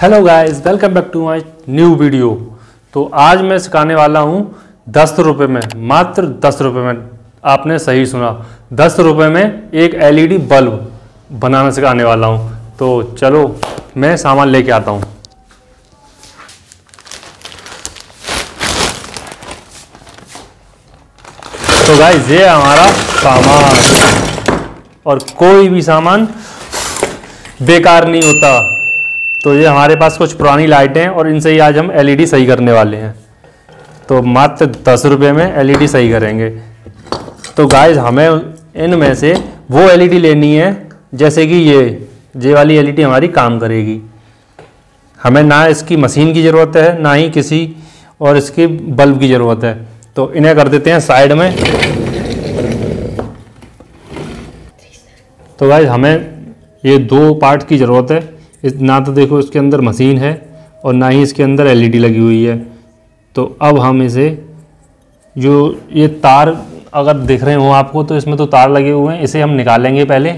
Hello guys welcome back to my new video तो आज मैं सिखाने वाला हूँ दस रुपये में, मात्र दस रुपये में। आपने सही सुना, दस रुपये में एक एलईडी बल्ब बनाना सिखाने वाला हूँ। तो चलो, मैं सामान लेके आता हूँ। तो गाइस ये हमारा सामान। और कोई भी सामान बेकार नहीं होता। तो ये हमारे पास कुछ पुरानी लाइटें हैं और इनसे ही आज हम एलईडी सही करने वाले हैं। तो मात्र दस रुपये में एलईडी सही करेंगे। तो गाइस हमें इनमें से वो एलईडी लेनी है, जैसे कि ये जे वाली एलईडी हमारी काम करेगी। हमें ना इसकी मशीन की ज़रूरत है, ना ही किसी और इसकी बल्ब की ज़रूरत है। तो इन्हें कर देते हैं साइड में। तो गाइज़ हमें ये दो पार्ट की ज़रूरत है। इस ना तो देखो इसके अंदर मशीन है और ना ही इसके अंदर एलईडी लगी हुई है। तो अब हम इसे जो ये तार अगर दिख रहे हो आपको तो इसमें तो तार लगे हुए हैं, इसे हम निकालेंगे पहले।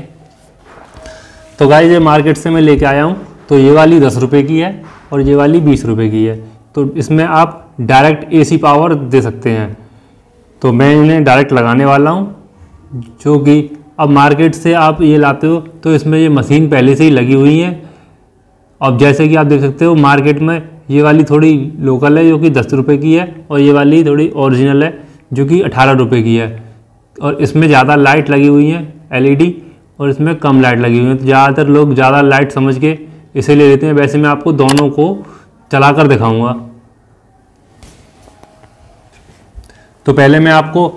तो गाइस, ये मार्केट से मैं लेके आया हूँ। तो ये वाली दस रुपये की है और ये वाली बीस रुपये की है। तो इसमें आप डायरेक्ट एसी पावर दे सकते हैं। तो मैं इन्हें डायरेक्ट लगाने वाला हूँ। जो कि अब मार्केट से आप ये लाते हो तो इसमें ये मशीन पहले से ही लगी हुई है। अब जैसे कि आप देख सकते हो मार्केट में ये वाली थोड़ी लोकल है, जो कि दस रुपये की है, और ये वाली थोड़ी ओरिजिनल है, जो कि अठारह रुपये की है। और इसमें ज़्यादा लाइट लगी हुई है एलईडी और इसमें कम लाइट लगी हुई है। तो ज़्यादातर लोग ज़्यादा लाइट समझ के इसे ले लेते हैं। वैसे मैं आपको दोनों को चला कर दिखाऊँगा। तो पहले मैं आपको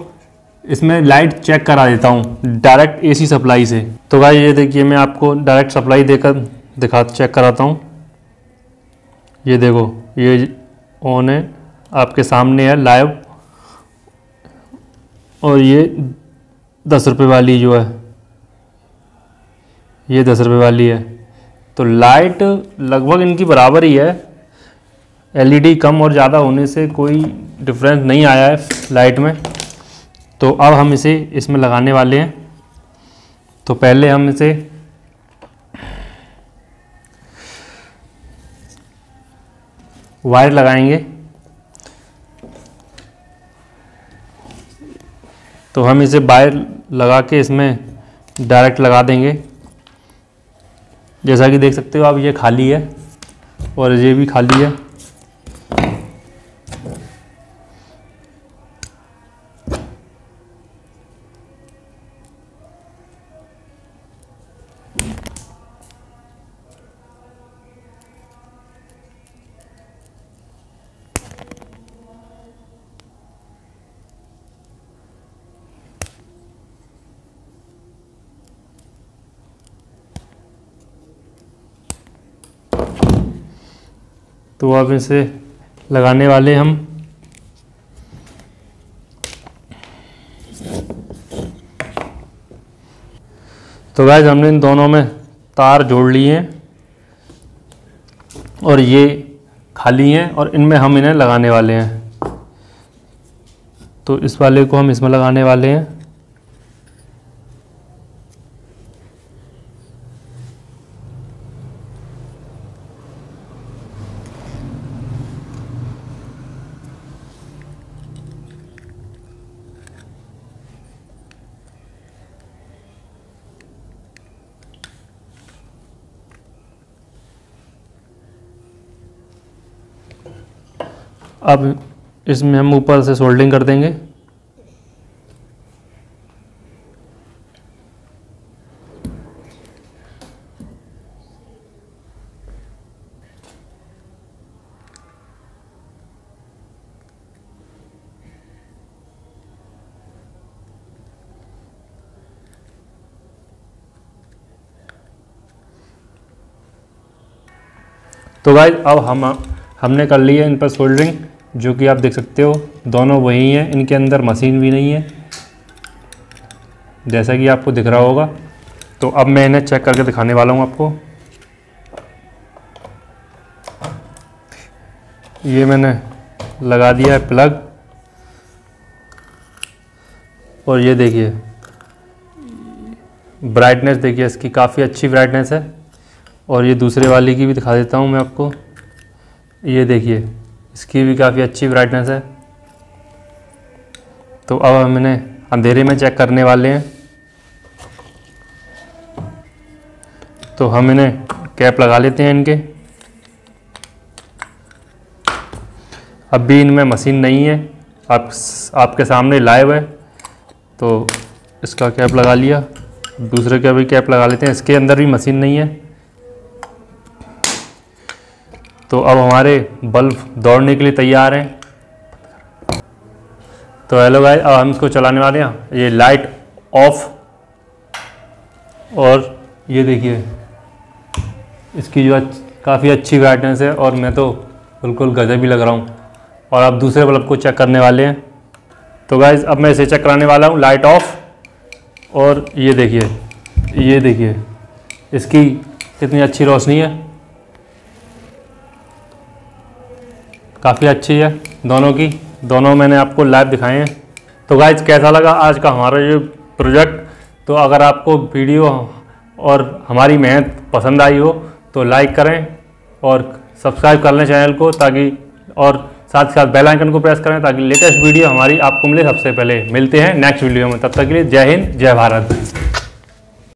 इसमें लाइट चेक करा देता हूँ डायरेक्ट एसी सप्लाई से। तो भाई ये देखिए, मैं आपको डायरेक्ट सप्लाई देकर दिखा चेक कराता हूँ। ये देखो, ये ऑन है, आपके सामने है लाइव और ये दस रुपये वाली जो है, ये दस रुपये वाली है। तो लाइट लगभग इनकी बराबर ही है। एलईडी कम और ज़्यादा होने से कोई डिफरेंस नहीं आया है लाइट में। तो अब हम इसे इसमें लगाने वाले हैं। तो पहले हम इसे वायर लगाएँगे। तो हम इसे वायर लगा के इसमें डायरेक्ट लगा देंगे। जैसा कि देख सकते हो आप, ये खाली है और ये भी खाली है। तो अब इसे लगाने वाले हम। तो गैस हमने इन दोनों में तार जोड़ लिए हैं और ये खाली हैं और इनमें हम इन्हें लगाने वाले हैं। तो इस वाले को हम इसमें लगाने वाले हैं। अब इसमें हम ऊपर से सोल्डिंग कर देंगे। तो भाई अब हम हमने कर लिया इन पर सोल्डरिंग जो कि आप देख सकते हो, दोनों वही हैं, इनके अंदर मशीन भी नहीं है। जैसा कि आपको दिख रहा होगा। तो अब मैं इन्हें चेक करके दिखाने वाला हूँ आपको। ये मैंने लगा दिया है प्लग और ये देखिए ब्राइटनेस देखिए, इसकी काफ़ी अच्छी ब्राइटनेस है। और ये दूसरे वाली की भी दिखा देता हूँ मैं आपको। ये देखिए, इसकी भी काफ़ी अच्छी ब्राइटनेस है। तो अब हम इन्हें अंधेरे में चेक करने वाले हैं। तो हम इन्हें कैप लगा लेते हैं इनके। अब भी इनमें मशीन नहीं है, आप, आपके सामने लाइव है। तो इसका कैप लगा लिया। दूसरे का भी कैप लगा लेते हैं, इसके अंदर भी मशीन नहीं है। तो अब हमारे बल्ब दौड़ने के लिए तैयार हैं। तो हेलो गाइस अब हम इसको चलाने वाले हैं। ये लाइट ऑफ़ और ये देखिए, इसकी जो काफ़ी अच्छी ब्राइटनेस है और मैं तो बिल्कुल गजब भी लग रहा हूँ। और आप दूसरे बल्ब को चेक करने वाले हैं। तो गाइज़ अब मैं इसे चेक कराने वाला हूँ लाइट ऑफ़ और ये देखिए ये देखिए, इसकी कितनी अच्छी रोशनी है। काफ़ी अच्छी है दोनों की। दोनों मैंने आपको लाइव दिखाए हैं। तो गाइज़ कैसा लगा आज का हमारा ये प्रोजेक्ट तो अगर आपको वीडियो और हमारी मेहनत पसंद आई हो तो लाइक करें और सब्सक्राइब कर लें चैनल को ताकि और साथ ही साथ बेल आइकन को प्रेस करें ताकि लेटेस्ट वीडियो हमारी आपको मिले सबसे पहले। मिलते हैं नेक्स्ट वीडियो में। तब तक के लिए जय हिंद, जय भारत।